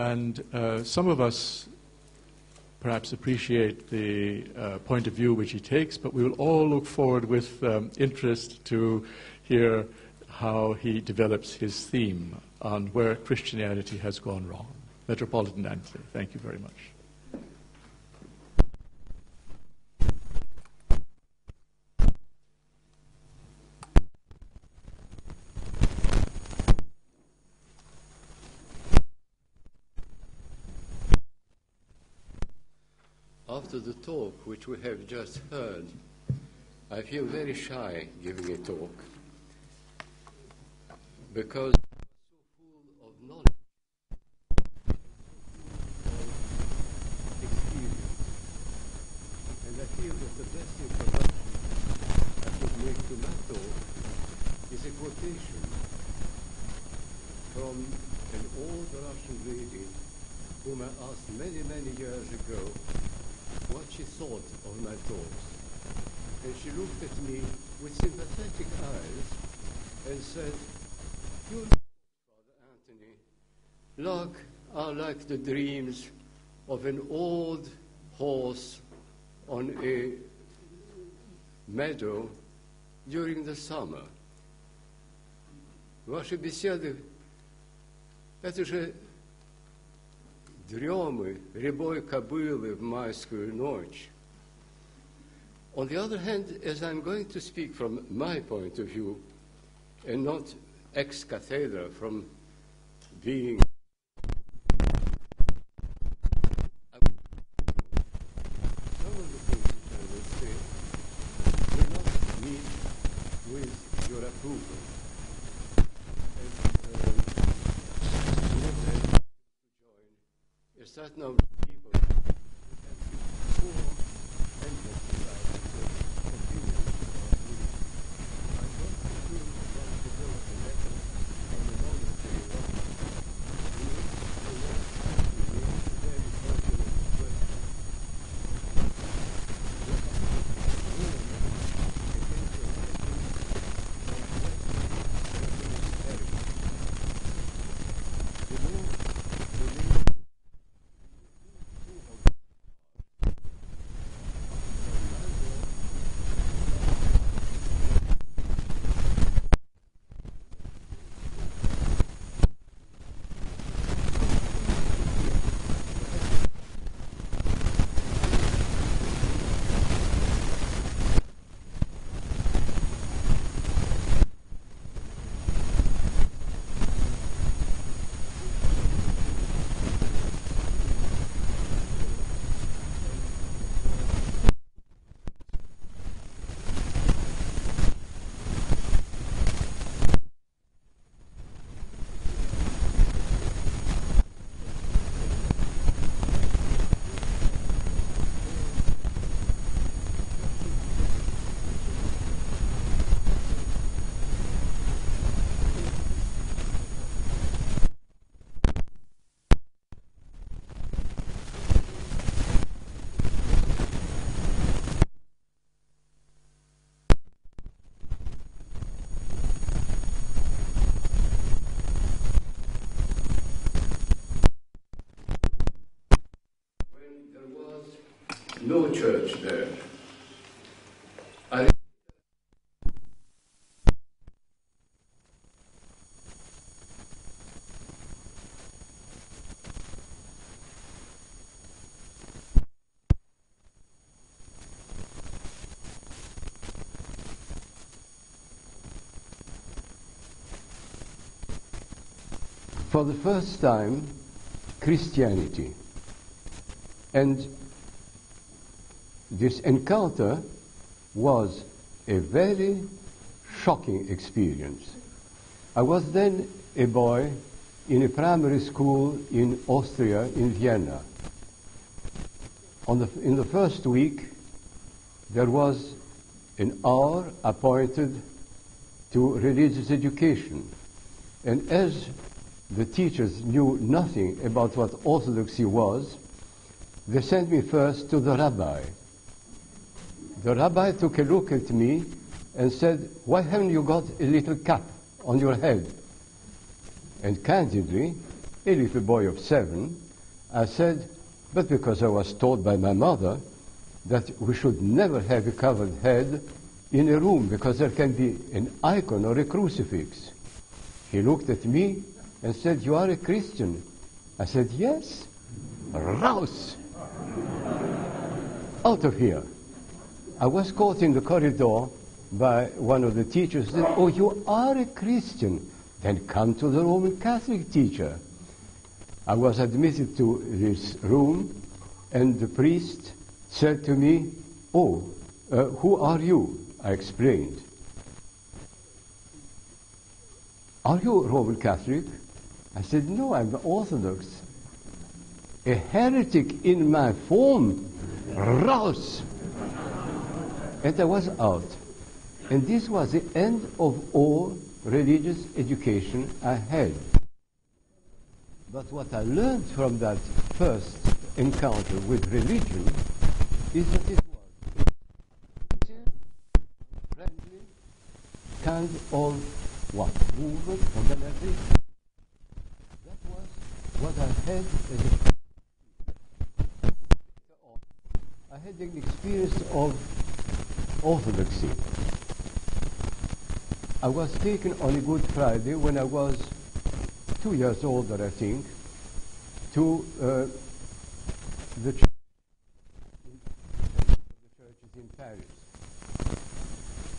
And uh, some of us perhaps appreciate the uh, point of view which he takes, but we will all look forward with um, interest to hear how he develops his theme on where Christianity has gone wrong. Metropolitan Anthony, thank you very much. After the talk which we have just heard, I feel very shy giving a talk. Because I'm so full of knowledge, of experience, and I feel that the best introduction I could make to my talk is a quotation from an old Russian lady whom I asked many, many years ago what she thought of my talks. And she looked at me with sympathetic eyes and said, Your talks, Father Anthony, like, are like the dreams of an old horse on a meadow during the summer. Ваши беседы — это же дремы рябой кобылы в майскую ночь. On the other hand, as I'm going to speak from my point of view, and not ex cathedra from being no church there. For the first time, Christianity. And this encounter was a very shocking experience. I was then a boy in a primary school in Austria, in Vienna. On the, in the first week, there was an hour appointed to religious education. And as the teachers knew nothing about what orthodoxy was, they sent me first to the rabbi. The rabbi took a look at me and said, Why haven't you got a little cap on your head? And candidly, a little boy of seven, I said, but because I was taught by my mother that we should never have a covered head in a room because there can be an icon or a crucifix. He looked at me and said, You are a Christian. I said, Yes. Rouse! Out of here. I was caught in the corridor by one of the teachers. Said, oh, you are a Christian. Then come to the Roman Catholic teacher. I was admitted to this room, and the priest said to me, Oh, uh, who are you? I explained. Are you Roman Catholic? I said, No, I'm Orthodox. A heretic in my form, rouse! And I was out. And this was the end of all religious education I had. But what I learned from that first encounter with religion is that it was a friendly kind of what? Movement, organization. That was what I had as a I had an experience of orthodoxy. I was taken on a Good Friday when I was two years older, I think, to uh, the, ch- the churches in Paris.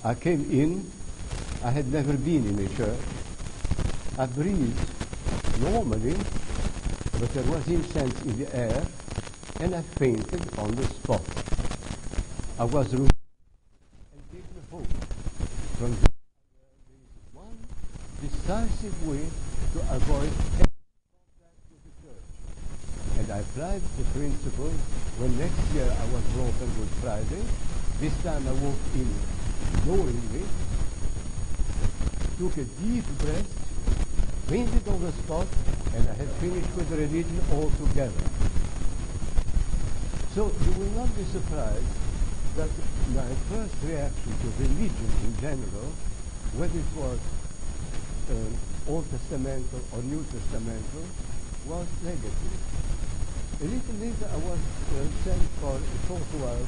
I came in. I had never been in a church. I breathed normally, but there was incense in the air, and I fainted on the spot. I was and gave me hope from the one decisive way to avoid contact with the church. And I applied the principle when next year I was brought on Good Friday. This time I walked in knowingly, took a deep breath, fainted on the spot, and I had finished with religion altogether. So you will not be surprised that my first reaction to religion in general, whether it was uh, Old Testamental or New Testamental, was negative. Little I was uh, sent for a short while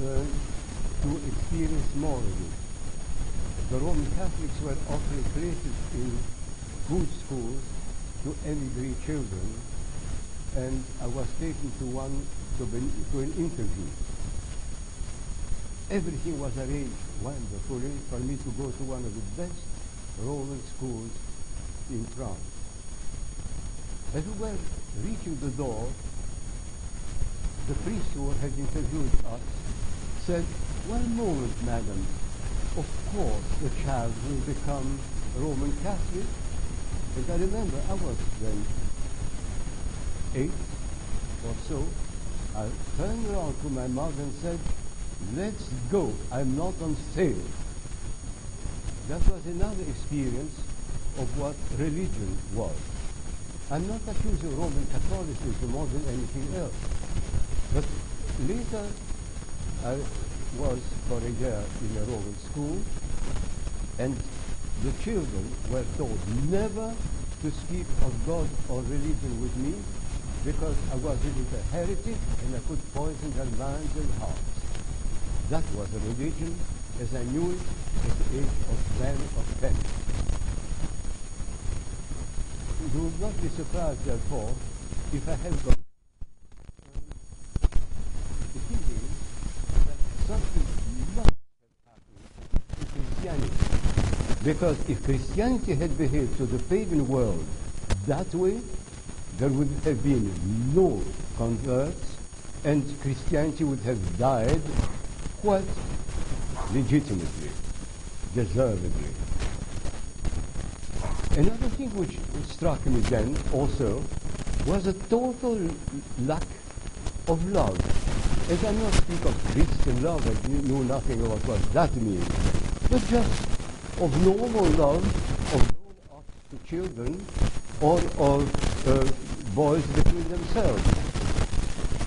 uh, to experience more of it. The Roman Catholics were offering places in good schools to emigrant children, and I was taken to one to, be, to an interview. Everything was arranged wonderfully for me to go to one of the best Roman schools in France. As we were reaching the door, the priest who had interviewed us said, one moment, madam, of course the child will become Roman Catholic. And I remember I was then eight or so. I turned around to my mother and said, let's go. I'm not on sale. That was another experience of what religion was. I'm not accusing Roman Catholicism more than anything else. But later, I was for a year in a Roman school, and the children were told never to speak of God or religion with me because I was either a heretic and I could poison their minds and hearts. That was a religion as I knew it at the age of 10 or 10. You will not be surprised, therefore, if I have got the feeling that something must have happened to Christianity. Because if Christianity had behaved to the pagan world that way, there would have been no converts, and Christianity would have died quite legitimately, deservedly. Another thing which struck me then also was a total lack of love. As I not speak of Christian love, I knew nothing about what that means, but just of normal love of to children or of uh, boys between themselves.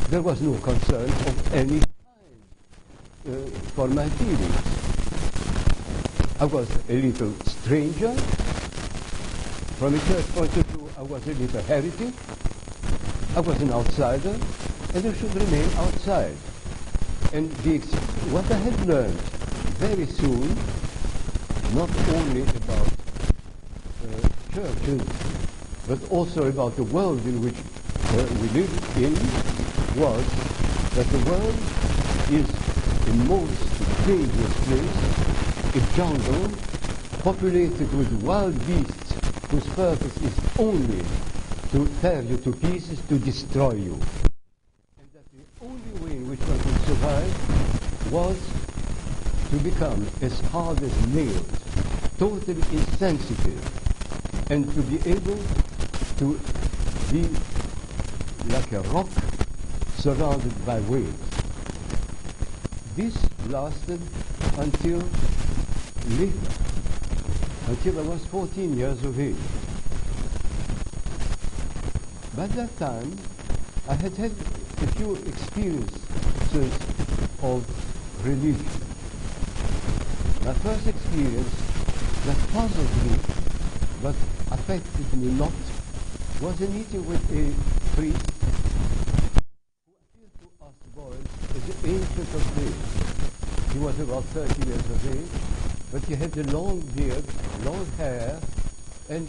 There was no concern of any kind uh, for my feelings. I was a little stranger, From a church point of view, I was a little heretic. I was an outsider, and I should remain outside. And the, what I had learned very soon, not only about uh, churches, but also about the world in which uh, we live in, was that the world is a most dangerous place, a jungle populated with wild beasts whose purpose is only to tear you to pieces, to destroy you. And that the only way in which one could survive was to become as hard as nails, totally insensitive, and to be able to be like a rock surrounded by waves. This lasted until later, until I was 14 years of age. By that time, I had had a few experiences of religion. My first experience that puzzled me, but affected me not, was a meeting with a priest who appeared to us boys as the ancient of days. He was about 30 years of age, but he had a long beard, long hair, and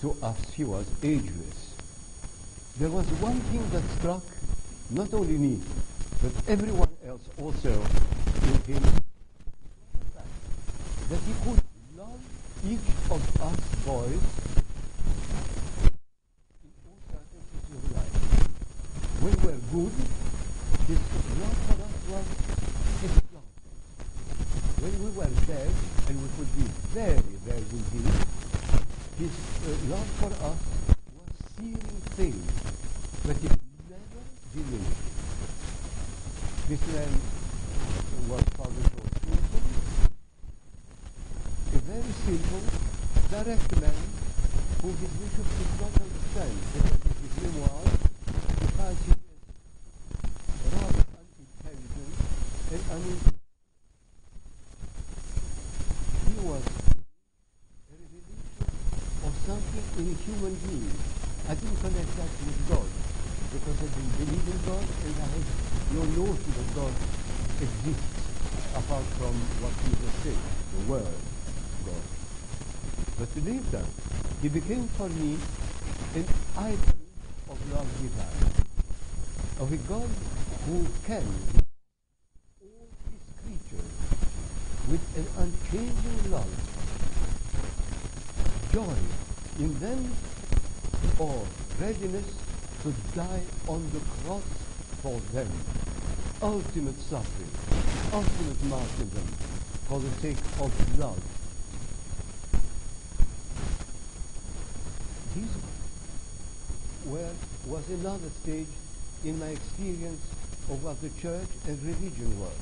to us he was ageless. There was one thing that struck not only me, but everyone else also in him, that he could love each of us boys in all circumstances of life. When we were good, his love for us was exalted. When we were bad, and we could be very bad indeed, his uh, love for us was searing things, but it never diminished. This man was Father George Newton, a very simple, man who his bishop did not understand of his memoirs, he finds him as rather unintelligent and unintelligent. He was a revelation of something in a human being. I didn't connect that with God because I didn't believe in God and I had no notion that God exists apart from what Jesus said, the Word. But that. he became for me an idol of love divine, of a God who can all his creatures with an unchanging love, joy in them, or readiness to die on the cross for them, ultimate suffering, ultimate martyrdom for the sake of love. This were, was another stage in my experience of what the church and religion was.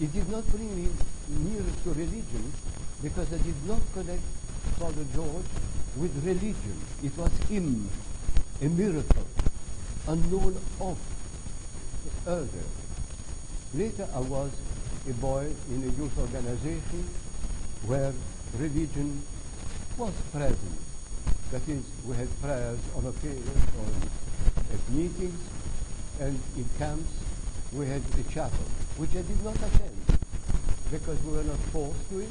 It did not bring me nearer to religion because I did not connect Father George with religion. It was him, a miracle, unknown of earlier. Later I was a boy in a youth organization where religion was present. That is, we had prayers on occasion, on, at meetings, and in camps we had a chapel, which I did not attend because we were not forced to it.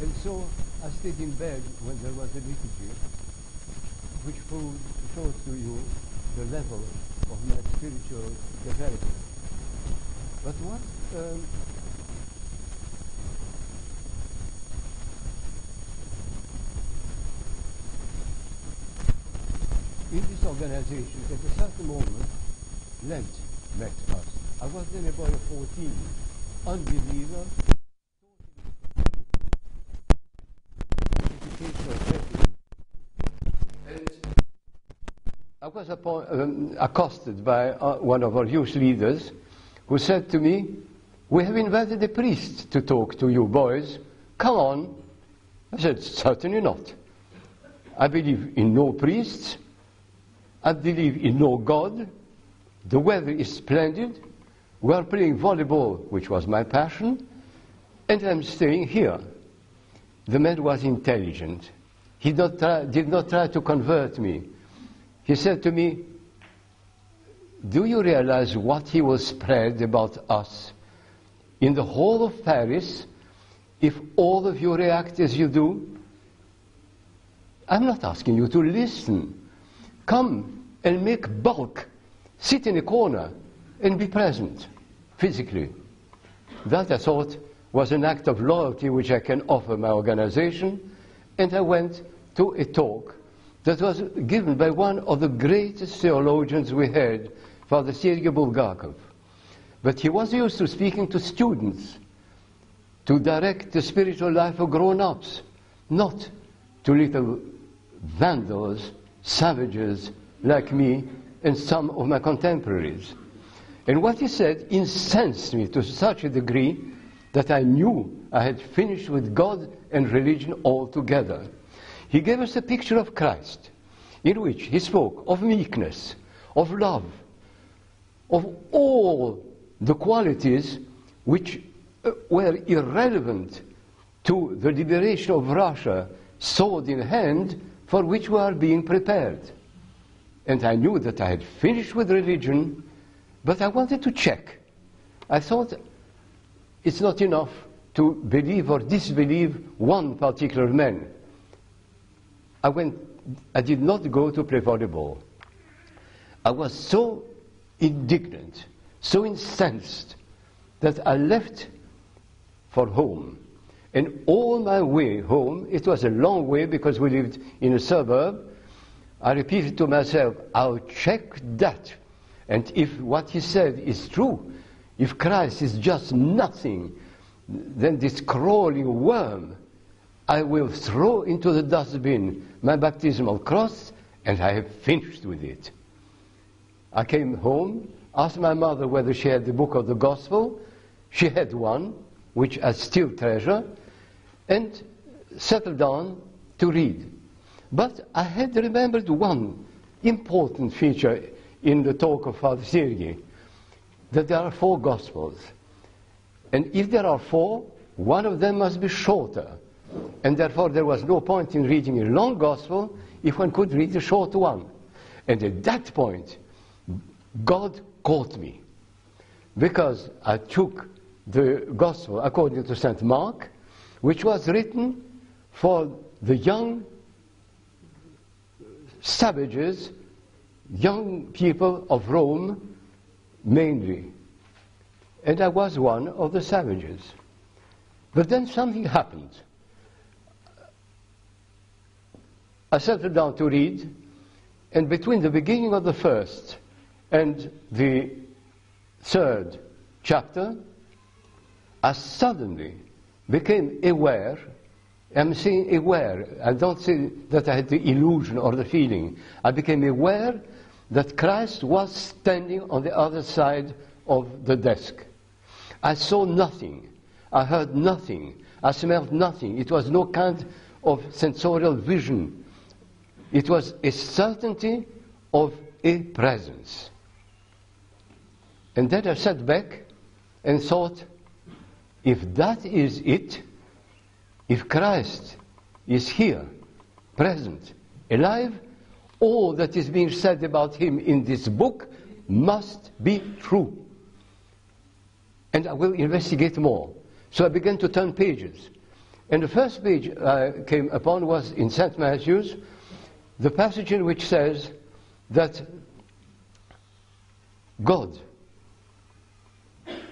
And so I stayed in bed when there was a liturgy, which shows to you the level of my spiritual development. But what um, this at a certain moment, Lent met us. I was then a boy of 14, unbeliever, I was upon, um, accosted by uh, one of our youth leaders who said to me, We have invited a priest to talk to you boys. Come on. I said, Certainly not. I believe in no priests. I believe in no God. The weather is splendid. We are playing volleyball, which was my passion, and I'm staying here. The man was intelligent. he not try, did not try to convert me. He said to me, Do you realize what he will spread about us in the whole of Paris if all of you react as you do? I'm not asking you to listen. Come and make bulk. Sit in a corner and be present physically. That I thought was an act of loyalty which I can offer my organization. And I went to a talk that was given by one of the greatest theologians we had, Father Sergei Bulgakov. But he was used to speaking to students, to direct the spiritual life of grown ups, not to little vandals, savages like me and some of my contemporaries. And what he said incensed me to such a degree that I knew I had finished with God and religion altogether. He gave us a picture of Christ in which he spoke of meekness, of love, of all the qualities which uh, were irrelevant to the liberation of Russia, sword in hand, for which we are being prepared. And I knew that I had finished with religion, but I wanted to check. I thought it's not enough to believe or disbelieve one particular man. I went, I did not go to play volleyball. I was so indignant, so incensed that I left for home. And all my way home, it was a long way because we lived in a suburb, I repeated to myself, I'll check that. And if what he said is true, if Christ is just nothing, then this crawling worm, I will throw into the dustbin my baptismal cross, and I have finished with it. I came home, asked my mother whether she had the book of the gospel. She had one, which I still treasure, and settled down to read. But I had remembered one important feature in the talk of Father Sergei, that there are four Gospels. And if there are four, one of them must be shorter. And therefore there was no point in reading a long Gospel if one could read a short one. And at that point, God caught me. Because I took the Gospel according to St. Mark, which was written for the young savages, young people of Rome mainly. And I was one of the savages. But then something happened. I settled down to read, and between the beginning of the first and the third chapter, I suddenly became aware I'm saying aware. I don't say that I had the illusion or the feeling. I became aware that Christ was standing on the other side of the desk. I saw nothing. I heard nothing. I smelled nothing. It was no kind of sensorial vision. It was a certainty of a presence. And then I sat back and thought, if that is it, if Christ is here, present, alive, all that is being said about him in this book must be true. And I will investigate more. So I began to turn pages. And the first page I came upon was in St. Matthew's, the passage in which says that God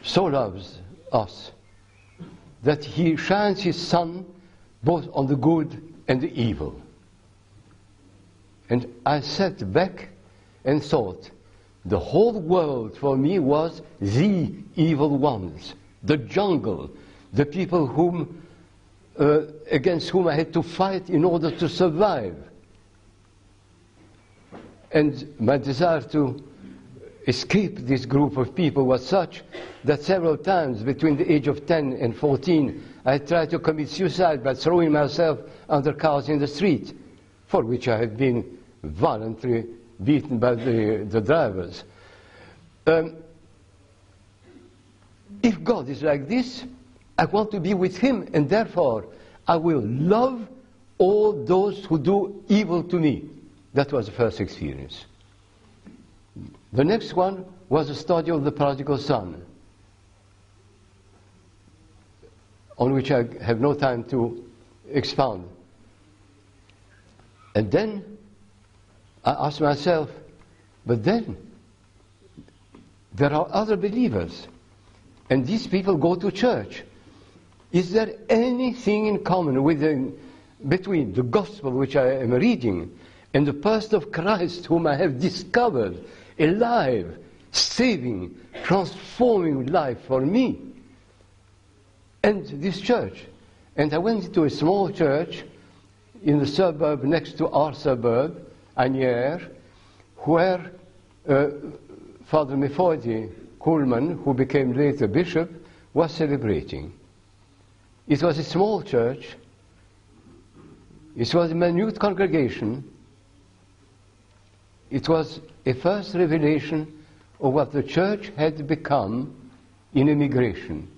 so loves us that he shines his sun both on the good and the evil. And I sat back and thought, the whole world for me was the evil ones, the jungle, the people whom, uh, against whom I had to fight in order to survive. And my desire to escape this group of people was such that several times between the age of 10 and 14, I tried to commit suicide by throwing myself under cars in the street, for which I have been violently beaten by the, the drivers. Um, if God is like this, I want to be with Him, and therefore I will love all those who do evil to me. That was the first experience. The next one was a study of the prodigal son, on which I have no time to expound. And then I asked myself, but then there are other believers, and these people go to church. Is there anything in common between the gospel which I am reading and the person of Christ whom I have discovered alive, saving, transforming life for me? And this church. And I went to a small church in the suburb next to our suburb, Asnières, where uh, Father Methodi Kuhlmann, who became later bishop, was celebrating. It was a small church. It was a minute congregation. It was a first revelation of what the church had become in immigration.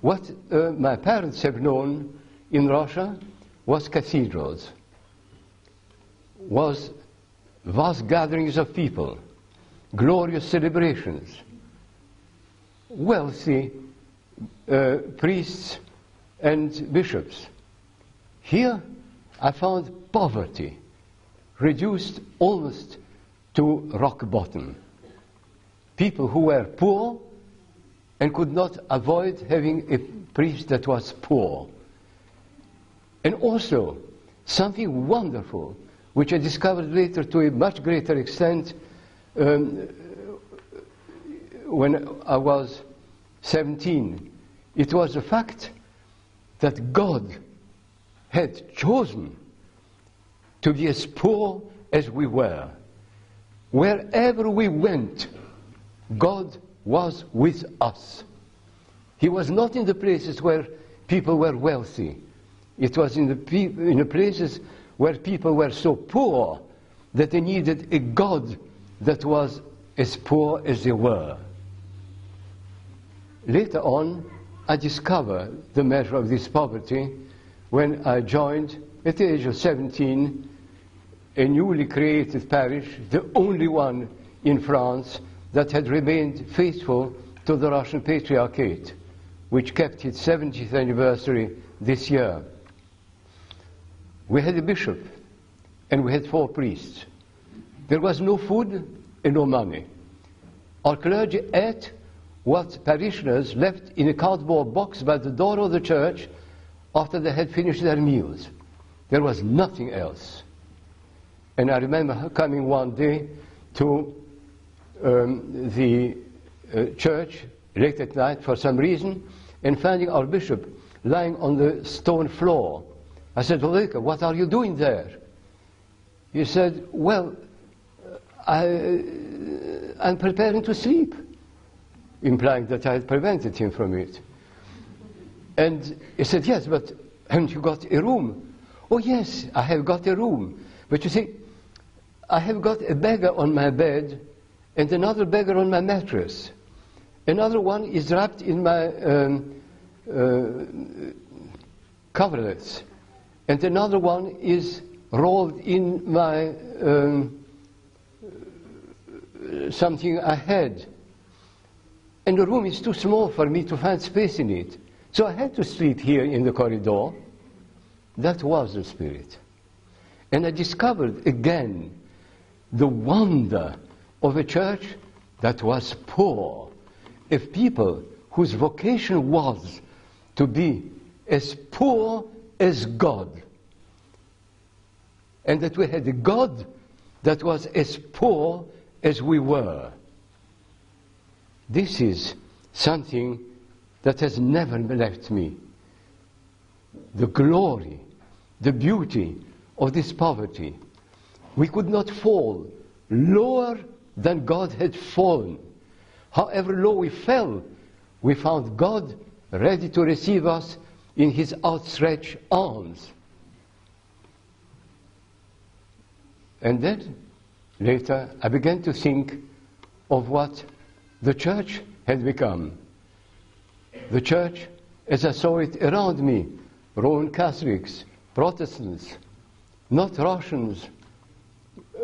What uh, my parents have known in Russia was cathedrals, was vast gatherings of people, glorious celebrations, wealthy uh, priests and bishops. Here I found poverty reduced almost to rock bottom. People who were poor and could not avoid having a priest that was poor. And also, something wonderful, which I discovered later to a much greater extent um, when I was 17. It was the fact that God had chosen to be as poor as we were. Wherever we went, God was with us. He was not in the places where people were wealthy. It was in the, pe- in the places where people were so poor that they needed a God that was as poor as they were. Later on, I discovered the measure of this poverty when I joined, at the age of 17, a newly created parish, the only one in France that had remained faithful to the Russian Patriarchate, which kept its 70th anniversary this year. We had a bishop and we had four priests. There was no food and no money. Our clergy ate what parishioners left in a cardboard box by the door of the church after they had finished their meals. There was nothing else. And I remember coming one day to um, the uh, church late at night for some reason and finding our bishop lying on the stone floor. I said, Vladyka, what are you doing there? He said, Well, I, I'm preparing to sleep, implying that I had prevented him from it. And he said, Yes, but haven't you got a room? Oh, yes, I have got a room. But you see, I have got a beggar on my bed and another beggar on my mattress. Another one is wrapped in my um, uh, coverlets. And another one is rolled in my um, something I had. And the room is too small for me to find space in it. So I had to sleep here in the corridor. That was the spirit. And I discovered again the wonder of a church that was poor, of people whose vocation was to be as poor as God. And that we had a God that was as poor as we were. This is something that has never left me. The glory, the beauty of this poverty. We could not fall lower than God had fallen. However low we fell, we found God ready to receive us in his outstretched arms. And then, later, I began to think of what the church had become. The church as I saw it around me Roman Catholics, Protestants, not Russians,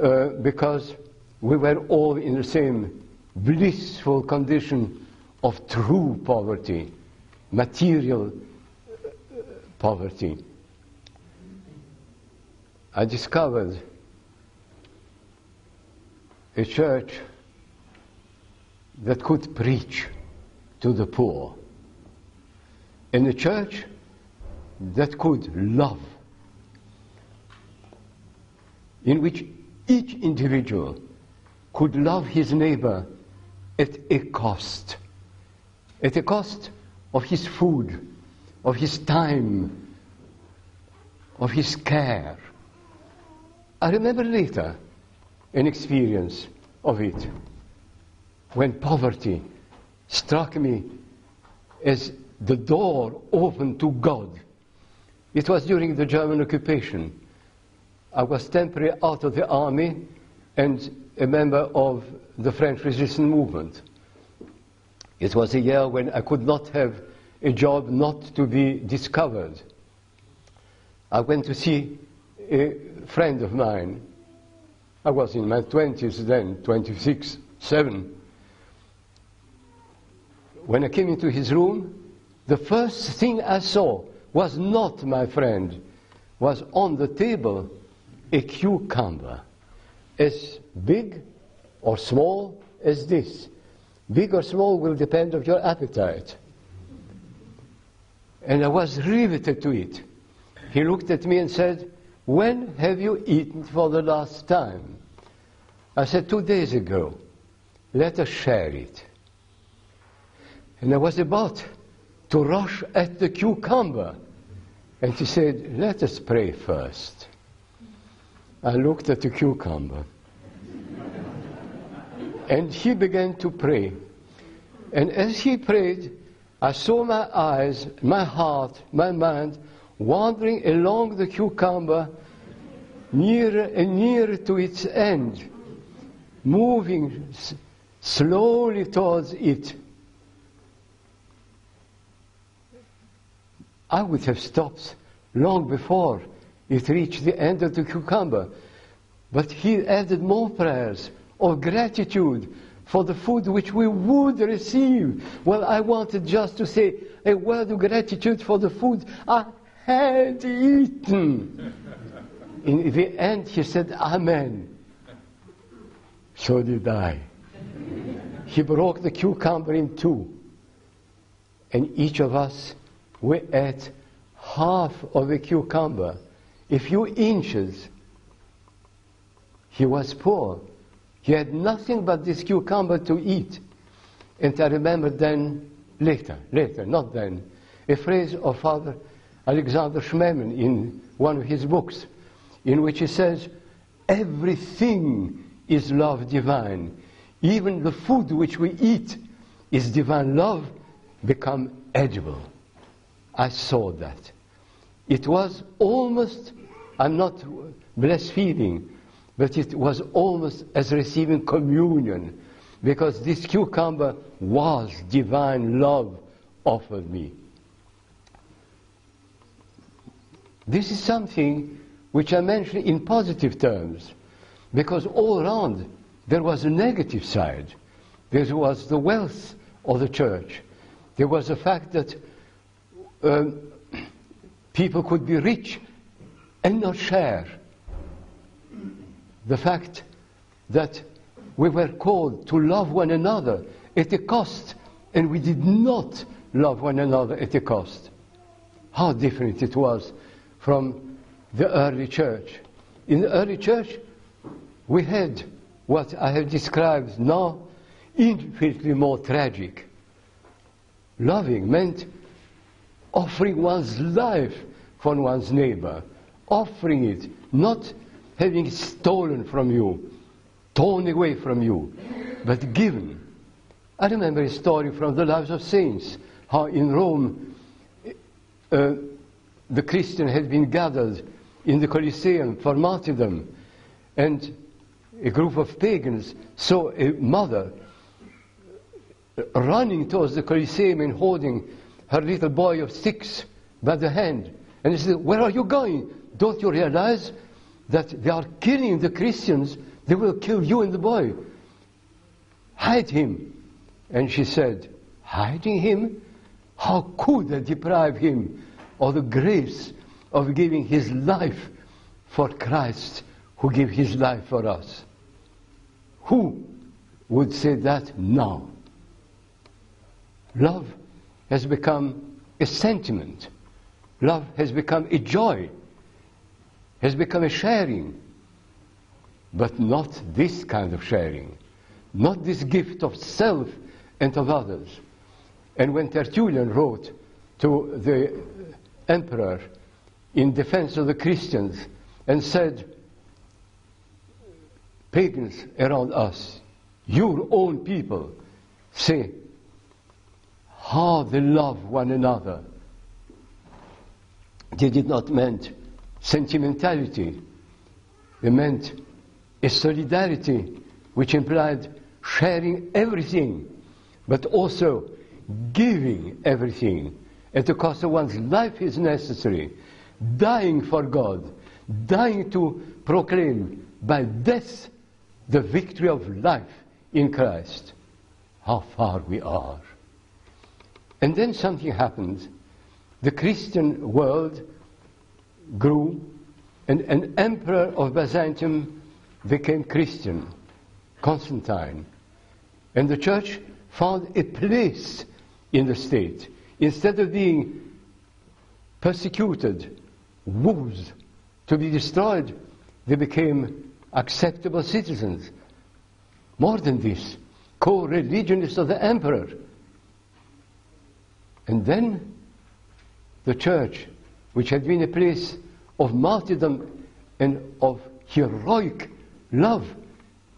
uh, because we were all in the same blissful condition of true poverty, material uh, poverty. I discovered a church that could preach to the poor, and a church that could love, in which each individual could love his neighbor at a cost, at a cost of his food, of his time, of his care. I remember later an experience of it when poverty struck me as the door open to God. It was during the German occupation. I was temporarily out of the army and a member of the French resistance movement. It was a year when I could not have a job not to be discovered. I went to see a friend of mine. I was in my 20s then, 26, 7. When I came into his room, the first thing I saw was not my friend, was on the table a cucumber as big or small as this. Big or small will depend on your appetite. And I was riveted to it. He looked at me and said, When have you eaten for the last time? I said, Two days ago. Let us share it. And I was about to rush at the cucumber. And he said, Let us pray first. I looked at the cucumber. and he began to pray. And as he prayed, I saw my eyes, my heart, my mind wandering along the cucumber nearer and nearer to its end, moving slowly towards it. I would have stopped long before it reached the end of the cucumber. But he added more prayers of gratitude for the food which we would receive. Well, I wanted just to say a word of gratitude for the food I had eaten. In the end, he said, Amen. So did I. He broke the cucumber in two. And each of us, we ate half of the cucumber, a few inches. He was poor. He had nothing but this cucumber to eat. And I remember then, later, later, not then, a phrase of Father Alexander Schmemann in one of his books, in which he says, Everything is love divine. Even the food which we eat is divine love become edible. I saw that. It was almost, I'm not blaspheming, but it was almost as receiving communion because this cucumber was divine love offered me. This is something which I mention in positive terms because all around there was a negative side. There was the wealth of the church. There was the fact that um, people could be rich and not share. The fact that we were called to love one another at a cost, and we did not love one another at a cost. How different it was from the early church. In the early church, we had what I have described now infinitely more tragic. Loving meant offering one's life for one's neighbor, offering it, not having it stolen from you, torn away from you, but given. I remember a story from the lives of saints, how in Rome uh, the Christian had been gathered in the Colosseum for martyrdom, and a group of pagans saw a mother running towards the Colosseum and holding her little boy of six by the hand. And he said, Where are you going? Don't you realize that they are killing the Christians? They will kill you and the boy. Hide him. And she said, Hiding him? How could I deprive him of the grace of giving his life for Christ who gave his life for us? Who would say that now? Love has become a sentiment. Love has become a joy, has become a sharing, but not this kind of sharing, not this gift of self and of others. And when Tertullian wrote to the emperor in defense of the Christians and said, Pagans around us, your own people, say how they love one another. They did not meant sentimentality. They meant a solidarity which implied sharing everything, but also giving everything at the cost of one's life is necessary, dying for God, dying to proclaim by death the victory of life in Christ. How far we are. And then something happened. The Christian world grew, and an emperor of Byzantium became Christian, Constantine. And the church found a place in the state. Instead of being persecuted, wooed, to be destroyed, they became acceptable citizens. More than this, co religionists of the emperor. And then the church, which had been a place of martyrdom and of heroic love,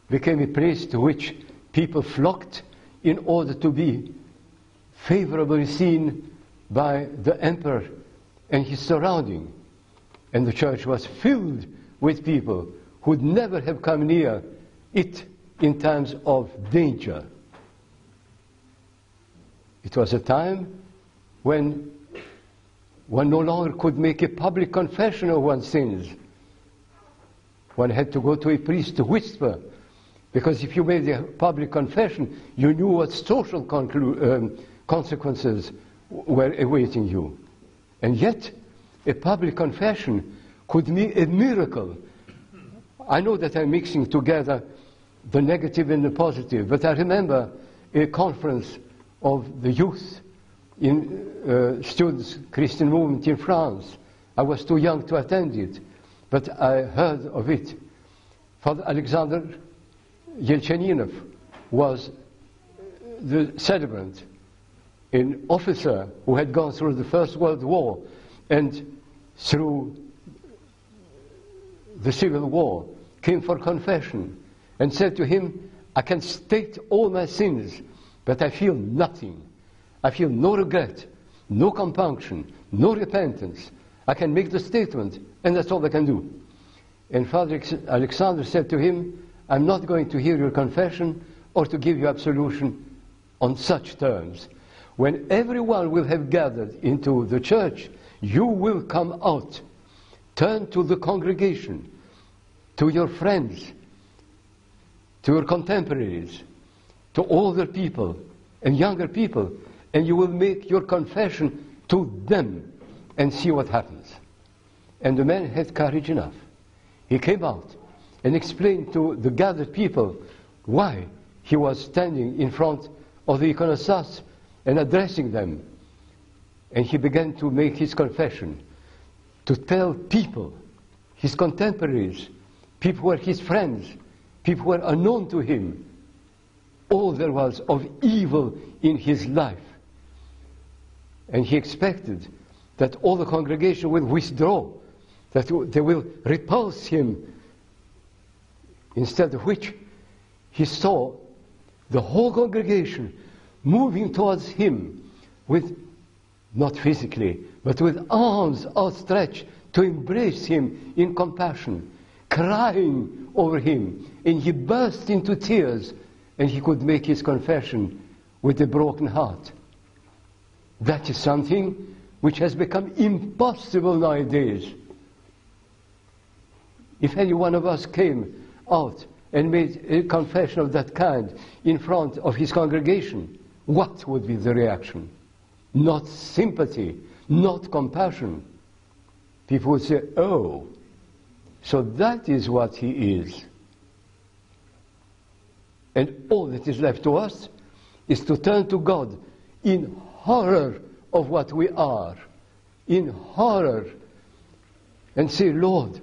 became a place to which people flocked in order to be favorably seen by the emperor and his surrounding. And the church was filled with people who'd never have come near it in times of danger. It was a time when one no longer could make a public confession of one's sins. One had to go to a priest to whisper, because if you made a public confession, you knew what social um, consequences were awaiting you. And yet, a public confession could be a miracle. I know that I'm mixing together the negative and the positive, but I remember a conference of the youth in uh, students' Christian movement in France. I was too young to attend it, but I heard of it. Father Alexander Yelchaninov was the celebrant, an officer who had gone through the First World War and through the Civil War came for confession and said to him, I can state all my sins, but I feel nothing. I feel no regret, no compunction, no repentance. I can make the statement, and that's all I can do. And Father Alexander said to him, I'm not going to hear your confession or to give you absolution on such terms. When everyone will have gathered into the church, you will come out. Turn to the congregation, to your friends, to your contemporaries, to older people and younger people, and you will make your confession to them and see what happens. And the man had courage enough. He came out and explained to the gathered people why he was standing in front of the iconostasis and addressing them. And he began to make his confession, to tell people, his contemporaries, people who were his friends, people who were unknown to him, all there was of evil in his life. And he expected that all the congregation will withdraw, that they will repulse him. Instead of which, he saw the whole congregation moving towards him with, not physically, but with arms outstretched to embrace him in compassion, crying over him. And he burst into tears, and he could make his confession with a broken heart. That is something which has become impossible nowadays. If any one of us came out and made a confession of that kind in front of his congregation, what would be the reaction? Not sympathy, not compassion. People would say, oh, so that is what he is. And all that is left to us is to turn to God in horror of what we are, in horror, and say, Lord,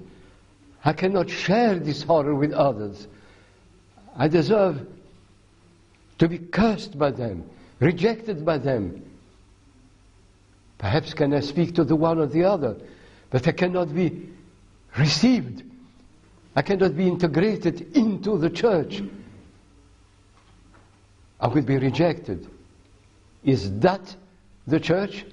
I cannot share this horror with others. I deserve to be cursed by them, rejected by them. Perhaps can I speak to the one or the other, but I cannot be received. I cannot be integrated into the church. I will be rejected. Is that the church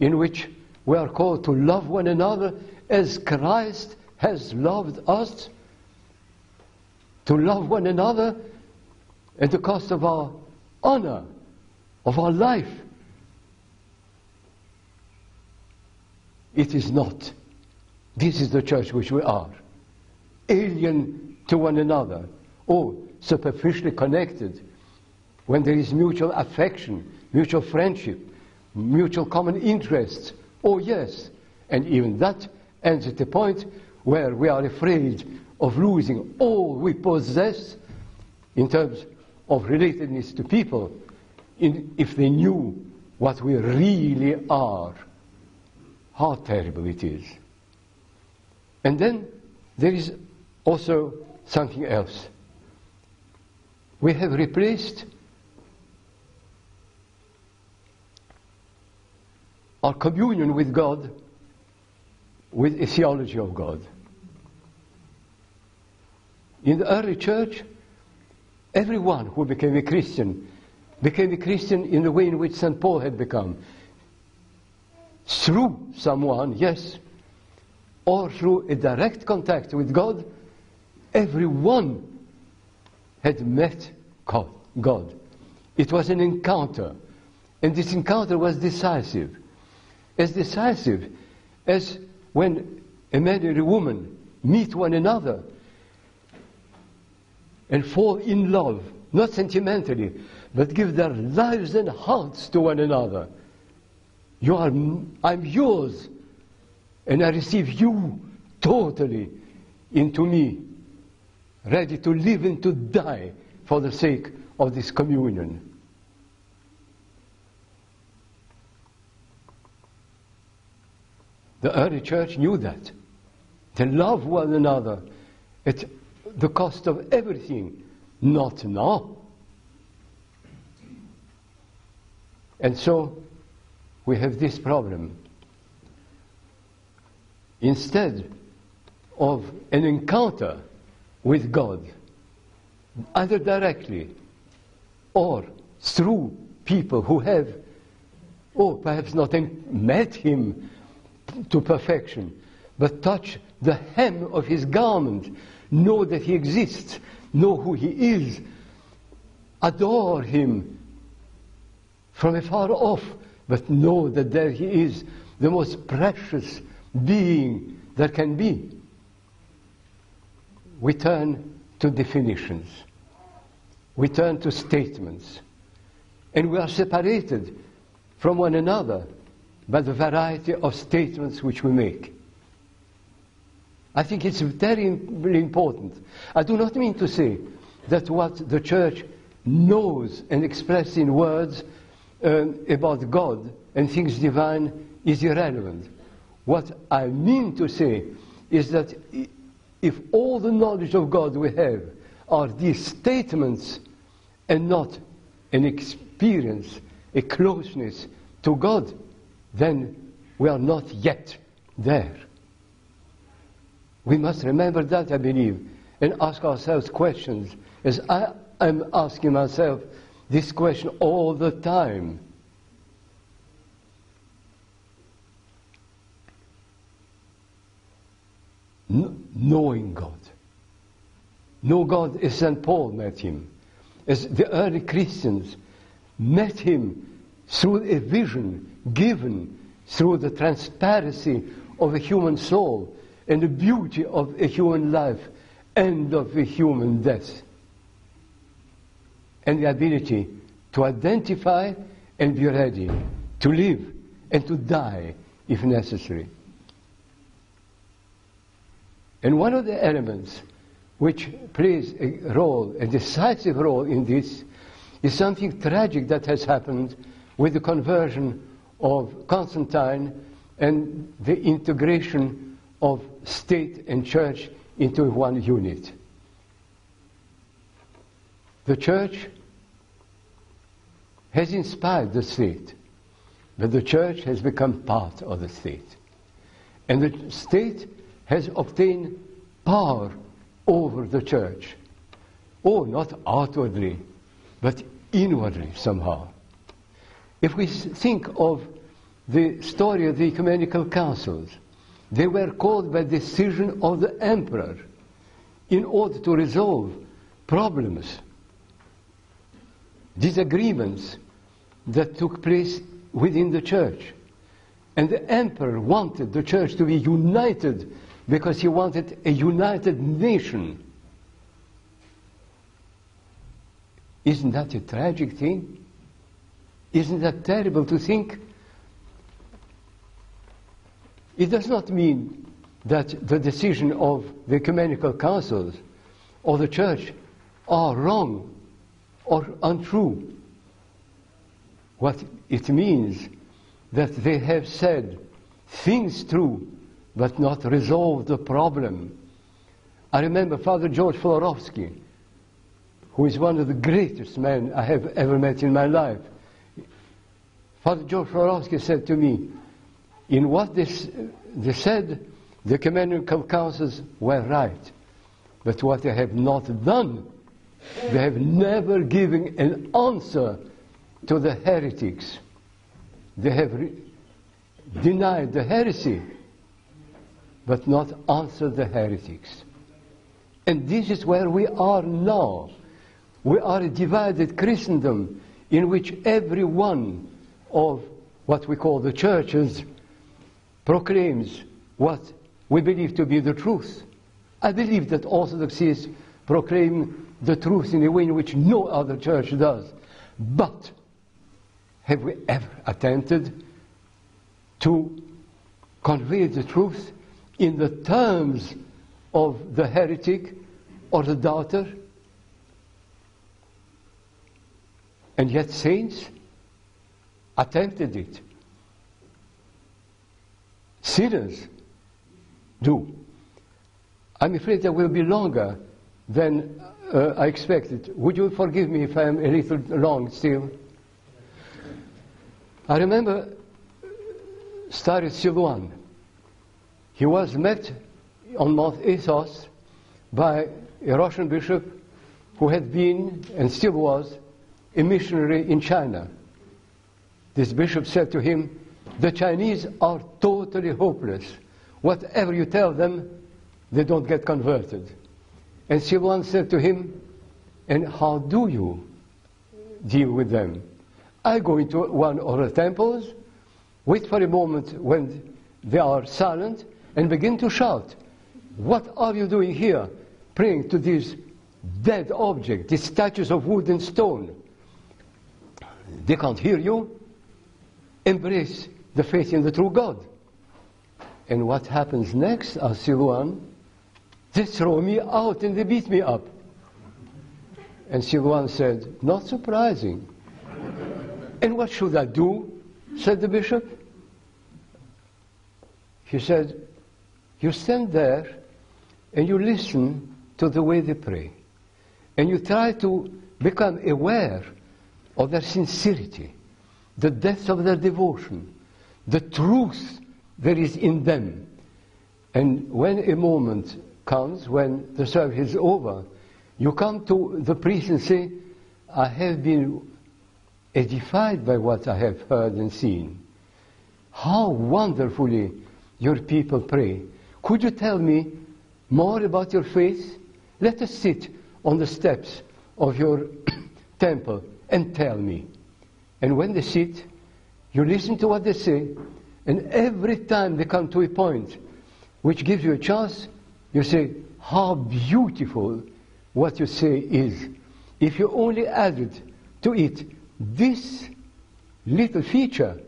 in which we are called to love one another as Christ has loved us? To love one another at the cost of our honor, of our life. It is not. This is the church which we are. Alien to one another, or superficially connected when there is mutual affection, mutual friendship, mutual common interests. Oh, yes. And even that ends at the point where we are afraid of losing all we possess in terms of relatedness to people in, if they knew what we really are. How terrible it is. And then there is also something else. We have replaced our communion with God with a theology of God. In the early church, everyone who became a Christian became a Christian in the way in which St. Paul had become. Through someone, yes, or through a direct contact with God, everyone had met God. It was an encounter, and this encounter was decisive as decisive as when a man and a woman meet one another and fall in love, not sentimentally, but give their lives and hearts to one another. You are, I'm yours, and I receive you totally into me, ready to live and to die for the sake of this communion. The early church knew that. They love one another at the cost of everything. Not now. And so we have this problem. Instead of an encounter with God, either directly or through people who have, or perhaps not met Him to perfection, but touch the hem of his garment, know that he exists, know who he is, adore him from afar off, but know that there he is, the most precious being that can be. We turn to definitions, we turn to statements, and we are separated from one another by the variety of statements which we make. I think it's very important. I do not mean to say that what the church knows and expresses in words um, about God and things divine is irrelevant. What I mean to say is that if all the knowledge of God we have are these statements and not an experience, a closeness to God, then we are not yet there. We must remember that, I believe, and ask ourselves questions, as I am asking myself this question all the time. knowing God. Know God as St. Paul met him, as the early Christians met him through a vision given through the transparency of a human soul and the beauty of a human life and of a human death. And the ability to identify and be ready to live and to die if necessary. And one of the elements which plays a role, a decisive role in this, is something tragic that has happened with the conversion of Constantine and the integration of state and church into one unit. The church has inspired the state, but the church has become part of the state. And the state has obtained power over the church. Oh, not outwardly, but inwardly somehow. If we think of the story of the ecumenical councils, they were called by decision of the emperor in order to resolve problems, disagreements that took place within the church. And the emperor wanted the church to be united because he wanted a united nation. Isn't that a tragic thing? Isn't that terrible to think? It does not mean that the decision of the ecumenical councils or the church are wrong or untrue. What it means that they have said things true but not resolved the problem. I remember Father George Florovsky, who is one of the greatest men I have ever met in my life. Father George Florovsky said to me, in what they, they said, the ecumenical councils were right. But what they have not done, they have never given an answer to the heretics. They have denied the heresy, but not answered the heretics. And this is where we are now. We are a divided Christendom in which every one of what we call the churches proclaims what we believe to be the truth. I believe that Orthodoxies proclaim the truth in a way in which no other church does. But have we ever attempted to convey the truth in the terms of the heretic or the doubter? And yet, saints attempted it. Sinners do. I'm afraid that will be longer than uh, I expected. Would you forgive me if I'm a little long still? I remember Starec Siluan. He was met on Mount Athos by a Russian bishop who had been and still was a missionary in China. This bishop said to him, The Chinese are totally hopeless. Whatever you tell them, they don't get converted. And Siluan said to him, And how do you deal with them? I go into one of the temples, wait for a moment when they are silent, and begin to shout, What are you doing here? Praying to these dead objects, these statues of wood and stone. They can't hear you. Embrace the faith in the true God. And what happens next, asked Siluan? They throw me out and they beat me up. And Siluan said, Not surprising. and what should I do? said the bishop. He said, You stand there and you listen to the way they pray. And you try to become aware of their sincerity, the depth of their devotion, the truth there is in them. And when a moment comes, when the service is over, you come to the priest and say, I have been edified by what I have heard and seen. How wonderfully your people pray. Could you tell me more about your faith? Let us sit on the steps of your temple and tell me. And when they sit, You listen to what they say, and every time they come to a point which gives you a chance, you say, How beautiful what you say is. If you only added to it this little feature,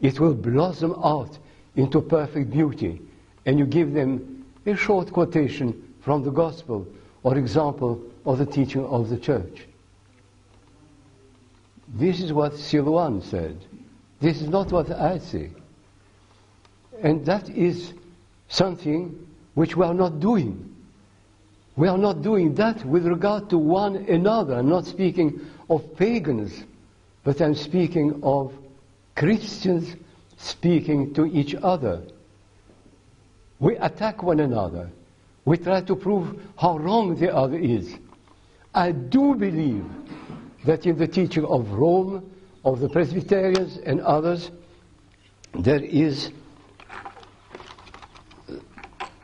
it will blossom out into perfect beauty. And you give them a short quotation from the gospel or example of the teaching of the church. This is what Silouan said. This is not what I say. And that is something which we are not doing. We are not doing that with regard to one another. I'm not speaking of pagans, but I'm speaking of Christians speaking to each other. We attack one another. We try to prove how wrong the other is. I do believe that in the teaching of Rome, of the Presbyterians and others, there is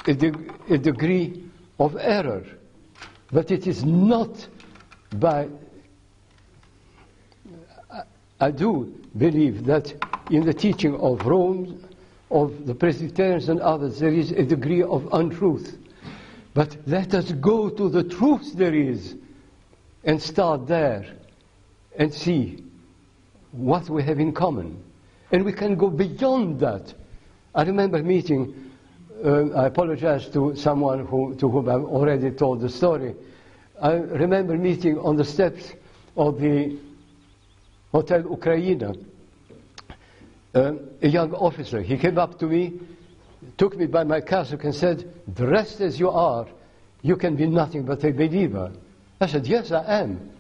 a, de- a degree of error. But it is not by. I, I do believe that in the teaching of Rome, of the Presbyterians and others, there is a degree of untruth. But let us go to the truth there is and start there and see what we have in common. And we can go beyond that. I remember meeting, uh, I apologize to someone who, to whom I've already told the story. I remember meeting on the steps of the Hotel Ukraina uh, a young officer. He came up to me, took me by my cassock and said, dressed as you are, you can be nothing but a believer. I said, yes, I am.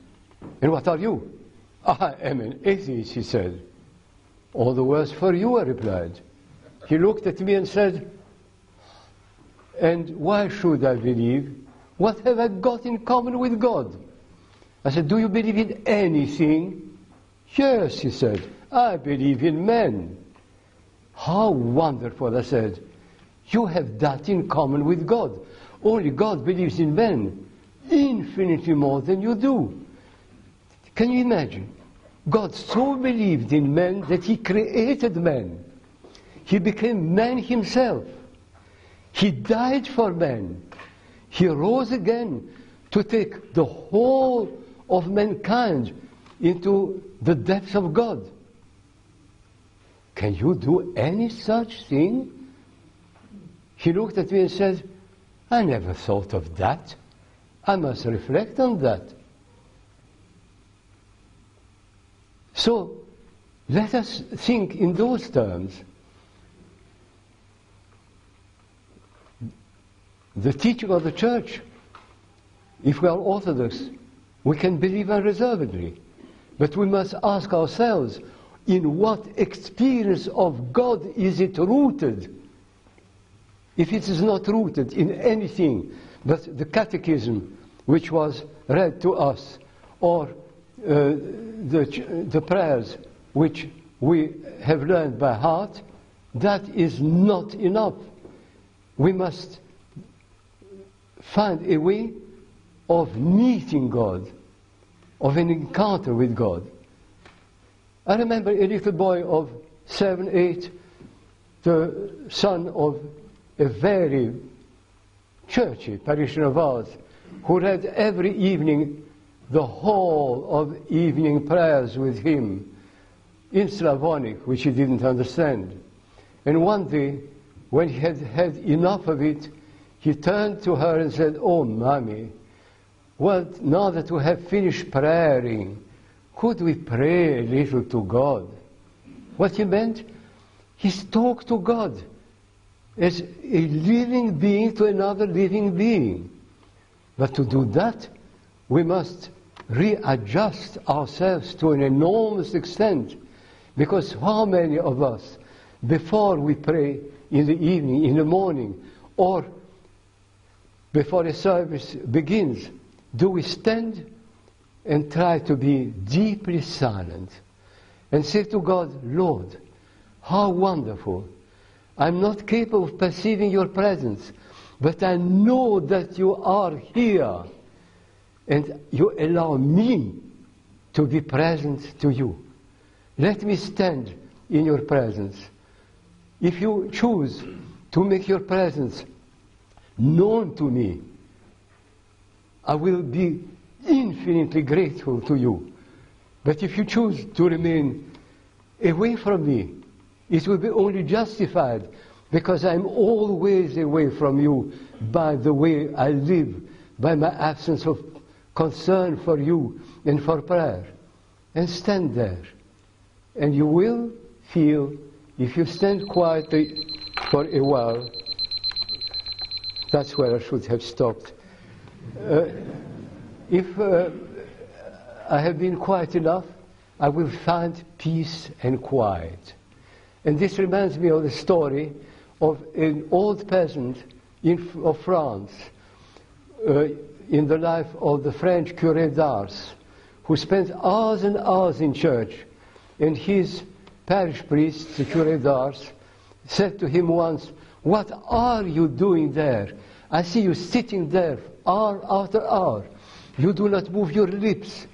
And what are you? I am an atheist, he said. All the worse for you, I replied. He looked at me and said, And why should I believe? What have I got in common with God? I said, Do you believe in anything? Yes, he said, I believe in men. How wonderful, I said. You have that in common with God. Only God believes in men infinitely more than you do. Can you imagine? God so believed in men that he created man. He became man himself. He died for man. He rose again to take the whole of mankind into the depths of God. Can you do any such thing? He looked at me and said, I never thought of that. I must reflect on that. So let us think in those terms. The teaching of the church, if we are Orthodox, we can believe unreservedly. But we must ask ourselves, in what experience of God is it rooted? If it is not rooted in anything but the catechism which was read to us, or Uh, the, the prayers which we have learned by heart, that is not enough. We must find a way of meeting God, of an encounter with God. I remember a little boy of seven, eight, the son of a very churchy parishioner of ours, who read every evening the whole of evening prayers with him in Slavonic, which he didn't understand. And one day, when he had had enough of it, he turned to her and said, Oh, mommy, well, now that we have finished praying, could we pray a little to God? What he meant? He spoke to God as a living being to another living being. But to do that, we must readjust ourselves to an enormous extent. Because how many of us, before we pray in the evening, in the morning, or before a service begins, do we stand and try to be deeply silent and say to God, Lord, how wonderful. I'm not capable of perceiving your presence, but I know that you are here and you allow me to be present to you. Let me stand in your presence. If you choose to make your presence known to me, I will be infinitely grateful to you. But if you choose to remain away from me, it will be only justified because I'm always away from you by the way I live, by my absence of concern for you and for prayer. And stand there. And you will feel, if you stand quietly for a while, that's where I should have stopped. Uh, if uh, I have been quiet enough, I will find peace and quiet. And this reminds me of the story of an old peasant in, of France uh, in the life of the French curé d'Ars, who spent hours and hours in church. And his parish priest, the curé d'Ars, said to him once, What are you doing there? I see you sitting there hour after hour. You do not move your lips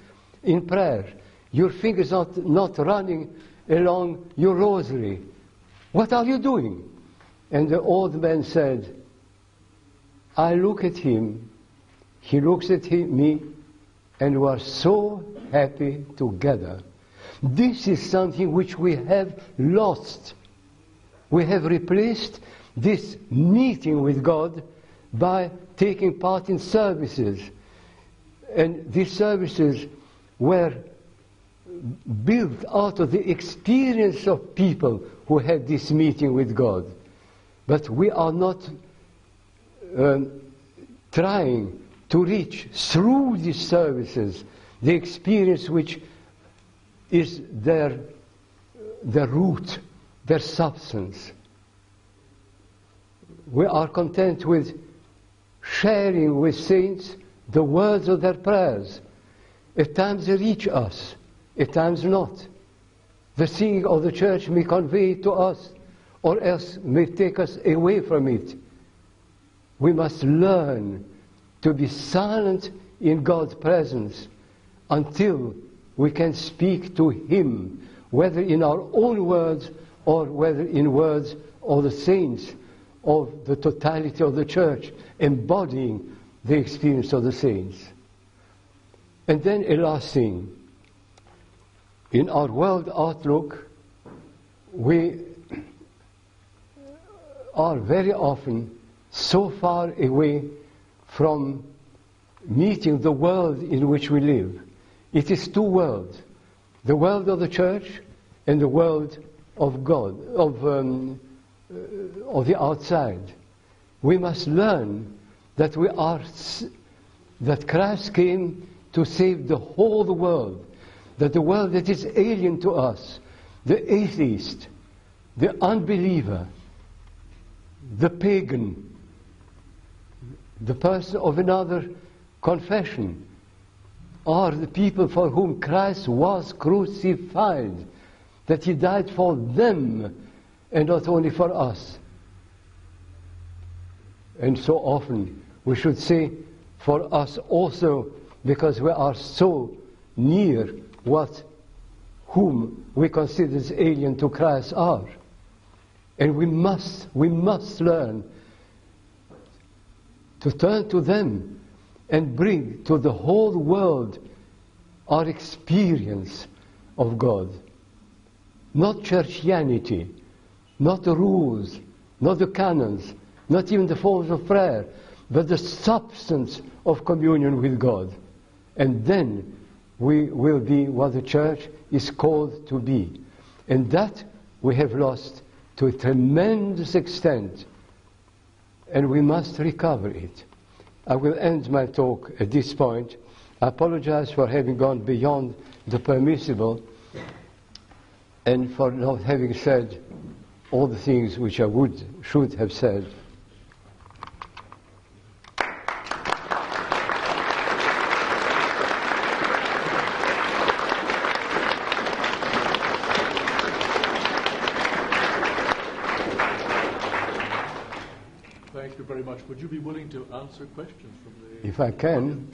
in prayer. Your fingers are not running along your rosary. What are you doing? And the old man said, I look at him, he looks at me, and we are so happy together. This is something which we have lost. We have replaced this meeting with God by taking part in services. And these services were built out of the experience of people who had this meeting with God. But we are not um, trying to reach through these services the experience which is their, their root, their substance. We are content with sharing with saints the words of their prayers. At times they reach us, at times not. The singing of the church may convey to us, or else may take us away from it. We must learn to be silent in God's presence until we can speak to Him, whether in our own words or whether in words of the saints of the totality of the church, embodying the experience of the saints. And then a last thing. In our world outlook, we are very often so far away from meeting the world in which we live. It is two worlds the world of the church and the world of God, of, um, uh, of the outside. We must learn that we are, that Christ came to save the whole world, that the world that is alien to us, the atheist, the unbeliever, the pagan, the person of another confession, are the people for whom Christ was crucified, that he died for them and not only for us. And so often we should say for us also, because we are so near what whom we consider as alien to Christ are. And we must, we must learn to turn to them and bring to the whole world our experience of God. Not churchianity, not the rules, not the canons, not even the forms of prayer, but the substance of communion with God. And then we will be what the church is called to be. And that we have lost to a tremendous extent, and we must recover it. I will end my talk at this point. I apologize for having gone beyond the permissible and for not having said all the things which I would, should have said. Thank you very much. Would you be willing to answer questions from the... If I can.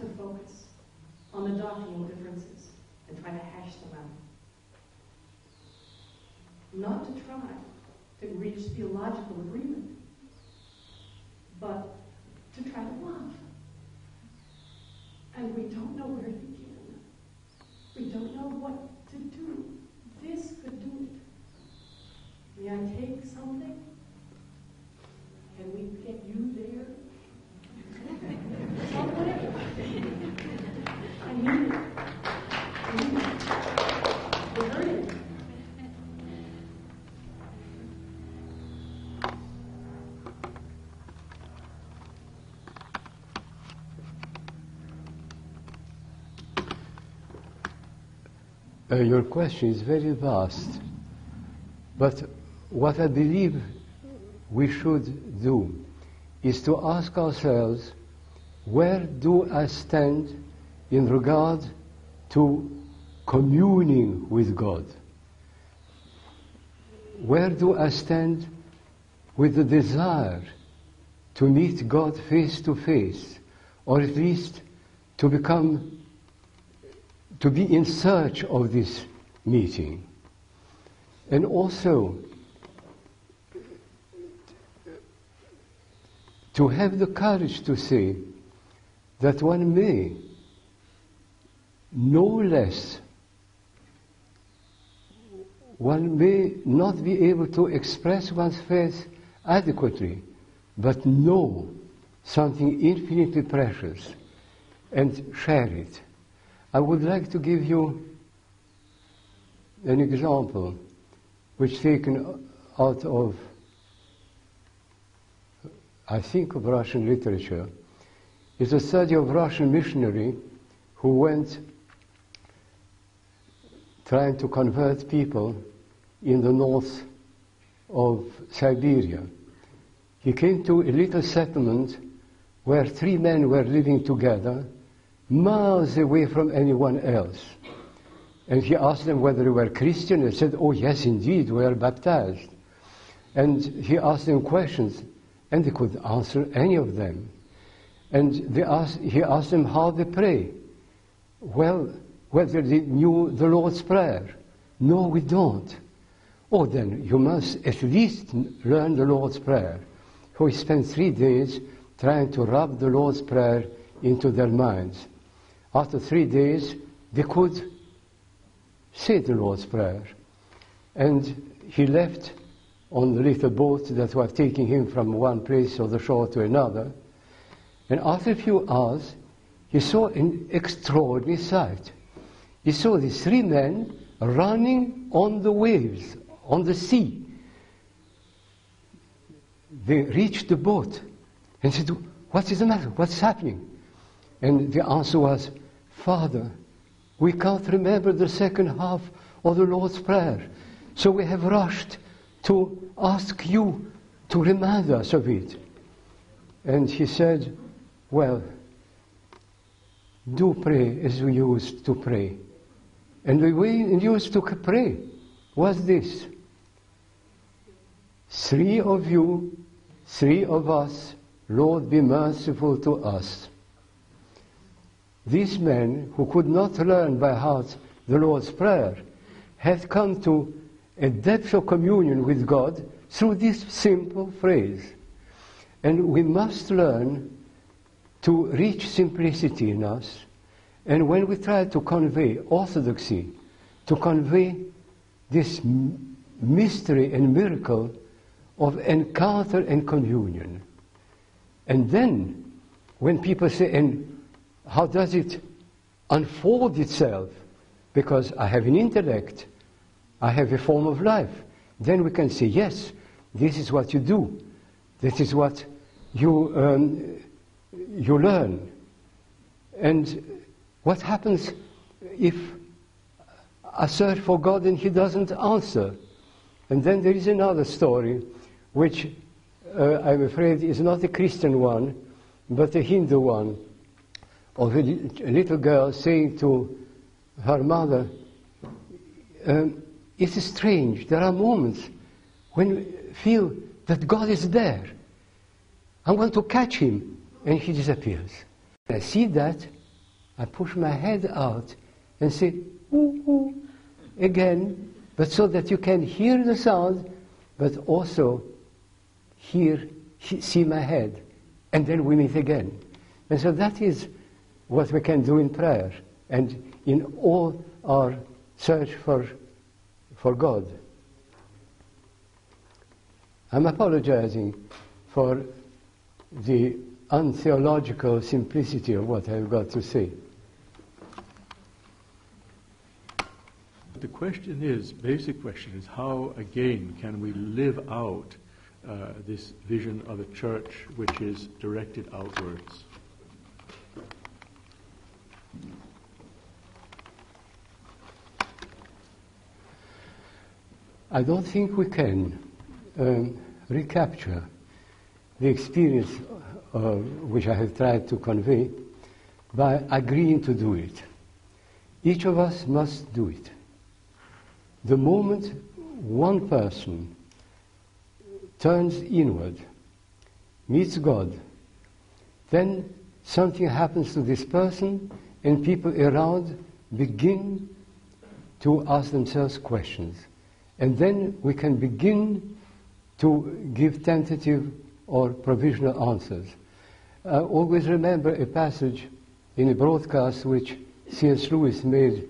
To focus on the doctrinal differences and try to hash them out. Not to try to reach theological agreement, but to try to love. And we don't know where to begin. We don't know what to do. This could do it. May I take something? Can we get you there? Somewhere? I need it. I need it. We're hurting. Uh, your question is very vast, but what I believe we should do is to ask ourselves where do I stand in regard to communing with God? Where do I stand with the desire to meet God face to face, or at least to become to be in search of this meeting. And also to have the courage to say that one may no less, one may not be able to express one's faith adequately, but know something infinitely precious and share it. I would like to give you an example which taken out of, I think, of Russian literature. It's a study of Russian missionary who went trying to convert people in the north of Siberia. He came to a little settlement where three men were living together miles away from anyone else. And he asked them whether they were Christian. They said, Oh, yes, indeed, we are baptized. And he asked them questions, and they could answer any of them. And they asked, he asked them how they pray. Well, whether they knew the Lord's Prayer. No, we don't. Oh, then you must at least learn the Lord's Prayer. So we spent three days trying to rub the Lord's Prayer into their minds. After three days, they could say the Lord's Prayer. And he left on the little boat that was taking him from one place of the shore to another. And after a few hours, he saw an extraordinary sight. He saw these three men running on the waves, on the sea. They reached the boat and said, What is the matter? What's happening? And the answer was, Father, we can't remember the second half of the Lord's Prayer. So we have rushed to ask you to remind us of it. And he said, Well, do pray as we used to pray. And the way we used to pray was this Three of you, three of us, Lord, be merciful to us. These men who could not learn by heart the Lord's Prayer had come to a depth of communion with God through this simple phrase. And we must learn to reach simplicity in us. And when we try to convey orthodoxy, to convey this mystery and miracle of encounter and communion. And then, when people say, and how does it unfold itself? Because I have an intellect, I have a form of life. Then we can say, yes, this is what you do. This is what you, um, you learn. And what happens if I search for God and He doesn't answer? And then there is another story, which uh, I'm afraid is not a Christian one, but a Hindu one, of a, little girl saying to her mother, um, it is strange. There are moments when we feel that God is there. I want to catch him, and he disappears. I see that, I push my head out and say, ooh, ooh, again, but so that you can hear the sound, but also hear, see my head, and then we meet again. And so that is what we can do in prayer and in all our search for for God. I'm apologizing for the untheological simplicity of what I've got to say. The question is, basic question is, how again can we live out uh, this vision of a church which is directed outwards? I don't think we can um, recapture the experience uh, which I have tried to convey by agreeing to do it. Each of us must do it. The moment one person turns inward, meets God, then something happens to this person and people around begin to ask themselves questions. And then we can begin to give tentative or provisional answers. Uh, always remember a passage in a broadcast which C.S. Lewis made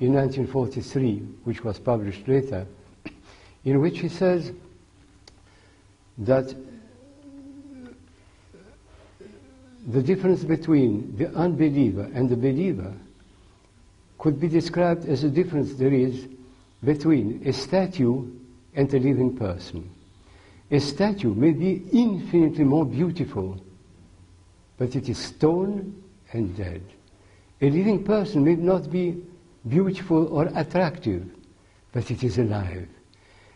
in 1943, which was published later, in which he says that the difference between the unbeliever and the believer could be described as the difference there is between a statue and a living person. A statue may be infinitely more beautiful, but it is stone and dead. A living person may not be beautiful or attractive, but it is alive.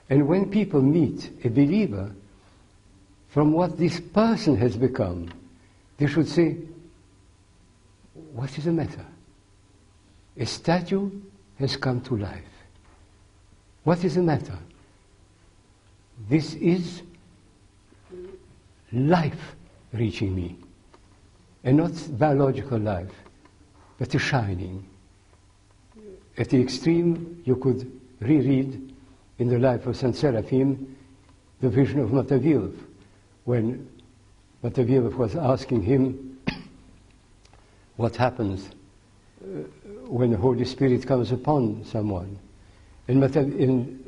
And when people meet a believer, from what this person has become, they should say, What is the matter? A statue has come to life. What is the matter? This is life reaching me. And not biological life, but a shining. at the extreme, you could reread in the life of Saint Seraphim the vision of Motovilov, when Motovilov was asking him what happens uh, when the Holy Spirit comes upon someone. And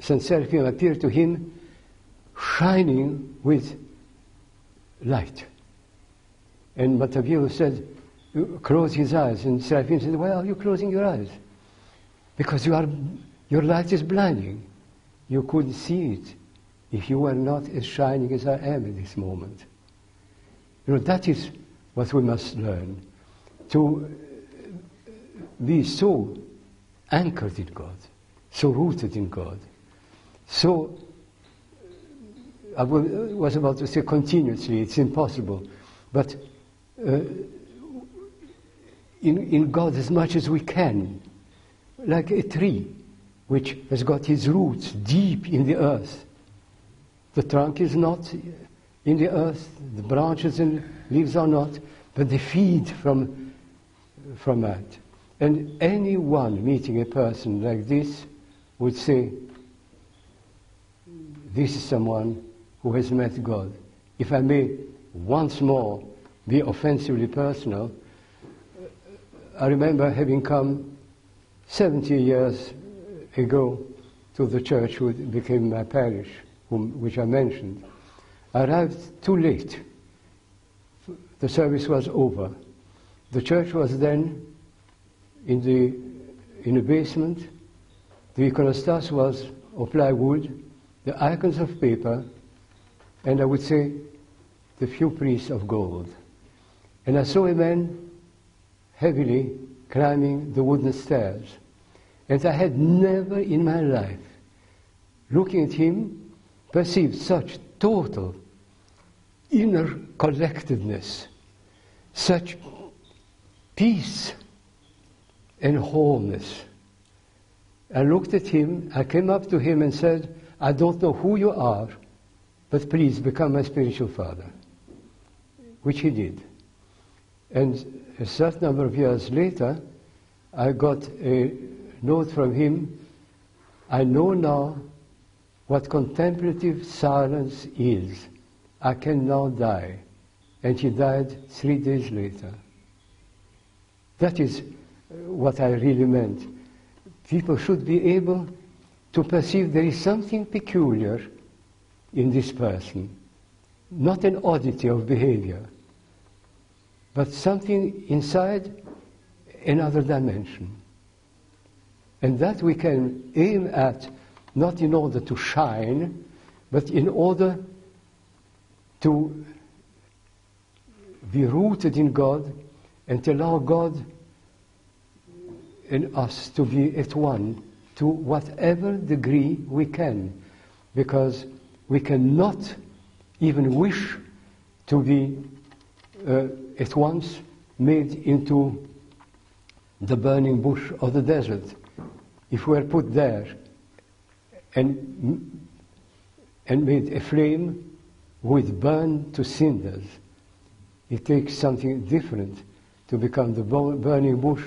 Saint Seraphim appeared to him shining with light. And Motovilov said, close his eyes. And Seraphim said, why are you closing your eyes? Because you are, your light is blinding. You couldn't see it if you were not as shining as I am in this moment. You know, that is what we must learn. To be so anchored in God, so rooted in God, so I was about to say continuously, it's impossible, but uh, in, in God as much as we can, like a tree which has got its roots deep in the earth. The trunk is not in the earth, the branches and leaves are not, but they feed from, from that. And anyone meeting a person like this would say, This is someone who has met God. If I may once more be offensively personal, I remember having come 70 years ago to the church which became my parish, whom, which I mentioned. I arrived too late. The service was over. The church was then in the, in the basement. The iconostas was of plywood, the icons of paper, and I would say the few priests of gold. And I saw a man heavily climbing the wooden stairs. And I had never in my life, looking at him, perceived such total inner collectedness, such peace and wholeness. I looked at him, I came up to him and said, I don't know who you are, but please become my spiritual father. Which he did. And a certain number of years later, I got a note from him I know now what contemplative silence is. I can now die. And he died three days later. That is what I really meant. People should be able to perceive there is something peculiar in this person, not an oddity of behavior but something inside another dimension. And that we can aim at not in order to shine, but in order to be rooted in God and to allow God and us to be at one to whatever degree we can, because we cannot even wish to be uh, at once made into the burning bush of the desert. If we are put there and, and made a flame would burn to cinders, it takes something different to become the burning bush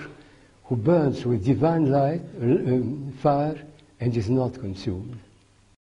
who burns with divine light, uh, fire, and is not consumed.